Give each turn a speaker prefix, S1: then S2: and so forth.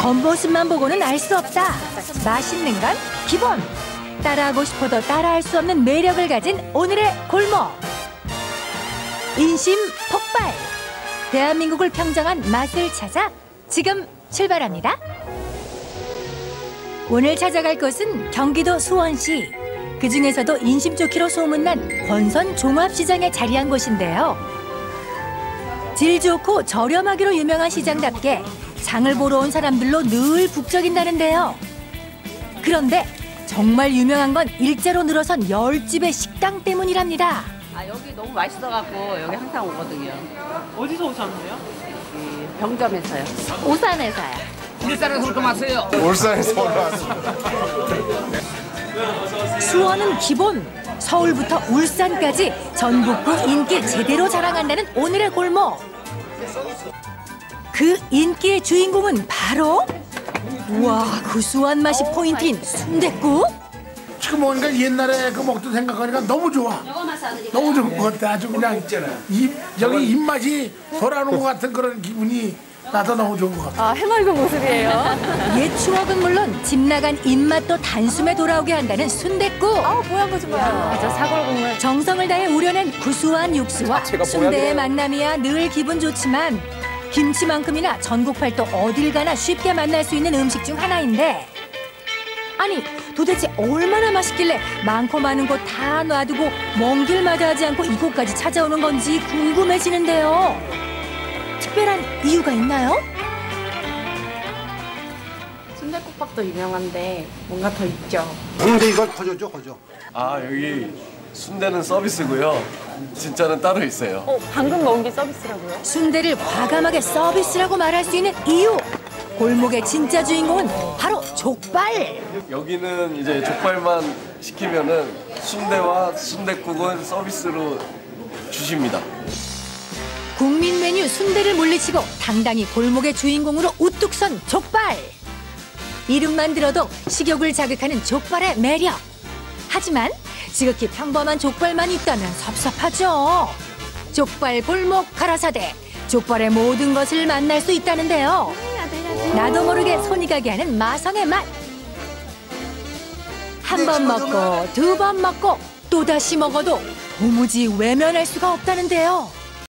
S1: 겉모습만 보고는 알 수 없다. 맛있는 건 기본. 따라하고 싶어도 따라할 수 없는 매력을 가진 오늘의 골목. 인심 폭발. 대한민국을 평정한 맛을 찾아 지금 출발합니다. 오늘 찾아갈 곳은 경기도 수원시. 그 중에서도 인심 좋기로 소문난 권선 종합시장에 자리한 곳인데요. 질 좋고 저렴하기로 유명한 시장답게 장을 보러 온 사람들로 늘 북적인다는데요. 그런데 정말 유명한 건 일제로 늘어선 열 집의 식당 때문이랍니다.
S2: 아 여기 너무 맛있어갖고 여기 항상 오거든요.
S3: 어디서?
S2: 이 병점에서요.
S4: 오산에서요.
S5: 일산에서 그렇게 왔어요.
S6: 울산에서 올라왔습니다.
S1: 수원은 기본, 서울부터 울산까지 전북구 인기 제대로 자랑한다는 오늘의 골목. 그 인기의 주인공은 바로 우와 구수한 맛이 포인트인 순댓국.
S7: 지금 보니까 옛날에 그 먹던 생각하니까 너무 좋아. 너무 좋은 것 같아. 아주 그냥 입, 여기 입맛이 돌아오는 것 같은 그런 기분이 나도 너무 좋은 것 같아.
S4: 아, 해맑은 모습이에요.
S1: 옛 추억은 물론 집 나간 입맛도 단숨에 돌아오게 한다는 순댓국.
S4: 아, 뽀얀 거좀 봐요. 사골 국물.
S1: 정성을 다해 우려낸 구수한 육수와 순대의 만남이야 늘 기분 좋지만 김치만큼이나 전국 팔도 어딜 가나 쉽게 만날 수 있는 음식 중 하나인데 아니 도대체 얼마나 맛있길래 많고 많은 곳 다 놔두고 먼 길마다 하지 않고 이곳까지 찾아오는 건지 궁금해지는데요. 특별한 이유가 있나요?
S8: 순대국밥도 유명한데 뭔가 더 있죠.
S6: 근데 이걸 거저죠, 거저.
S9: 아 여기 순대는 서비스고요. 진짜는 따로 있어요.
S4: 어, 방금 먹은 게 서비스라고요?
S1: 순대를 과감하게 서비스라고 말할 수 있는 이유. 골목의 진짜 주인공은 바로 족발.
S9: 여기는 이제 족발만 시키면은 순대와 순대국은 서비스로 주십니다.
S1: 국민 메뉴 순대를 물리치고 당당히 골목의 주인공으로 우뚝 선 족발. 이름만 들어도 식욕을 자극하는 족발의 매력. 하지만 지극히 평범한 족발만 있다면 섭섭하죠. 족발 골목 가라사대. 족발의 모든 것을 만날 수 있다는데요. 나도 모르게 손이 가게 하는 마성의 맛. 한 번 먹고 두 번 먹고 또다시 먹어도 도무지 외면할 수가 없다는데요.